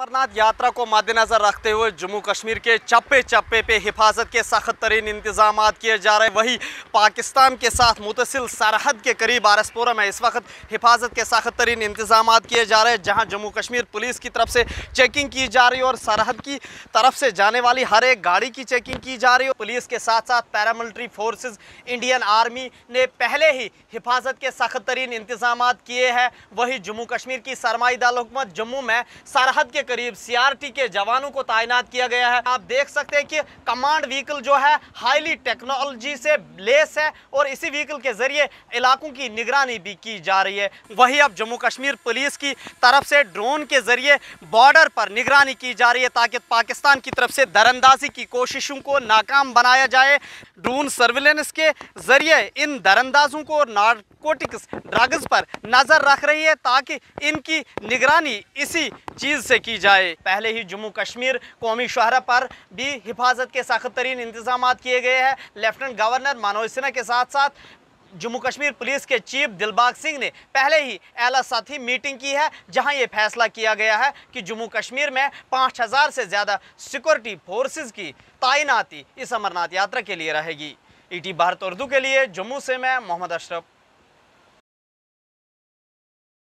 अमरनाथ यात्रा को मद्देनजर रखते हुए जम्मू कश्मीर के चप्पे चप्पे पे हिफाजत के सख्त तरीन इंतज़ाम किए जा रहे वही पाकिस्तान के साथ मुतसिल सरहद के करीब आरसपोरा में इस वक्त हिफाजत के सख्त तरीन इंतज़ाम किए जा रहे हैं, जहाँ जम्मू कश्मीर पुलिस की तरफ़ से चेकिंग की जा रही है और सरहद की तरफ़ से जाने वाली हर एक गाड़ी की चेकिंग की जा रही है। पुलिस के साथ साथ पैरामिलिट्री फोर्सेज इंडियन आर्मी ने पहले ही हिफाजत के सख्त तरीन इंतज़ाम किए हैं। वही जम्मू कश्मीर की सरमाईदार हुकूमत जम्मू में सरहद के करीब सीआरटी के जवानों को तैनात किया गया है। आप देख सकते हैं कि कमांड व्हीकल जो है, हाईली टेक्नोलॉजी से लेस है और इसी व्हीकल के ज़रिए इलाकों की निगरानी भी की जा रही है। वही अब जम्मू कश्मीर पुलिस की तरफ़ से ड्रोन के ज़रिए बॉर्डर पर निगरानी की जा रही है ताकि पाकिस्तान की तरफ़ से दरअंदाजी की कोशिशों को नाकाम बनाया जाए। ड्रोन सर्विलेंस के ज़रिए इन दरअंदाजों को नारकोटिक्स ड्रग्स पर नज़र रख रही है ताकि इनकी निगरानी इसी चीज़ से की जाए। पहले ही जम्मू कश्मीर कौमी शहरा पर भी हिफाजत के सख्त तरीन इंतज़ाम किए गए हैं। लेफ्टिनेंट गवर्नर मनोज सिन्हा के साथ साथ जम्मू कश्मीर पुलिस के चीफ दिलबाग सिंह ने पहले ही एला साथी मीटिंग की है, जहाँ ये फैसला किया गया है कि जम्मू कश्मीर में पाँच हज़ार से ज़्यादा सिक्योरिटी फोर्सेस की तैनाती इस अमरनाथ यात्रा के लिए रहेगी। ईटी भारत उर्दू के लिए जम्मू से मैं मोहम्मद अशरफ।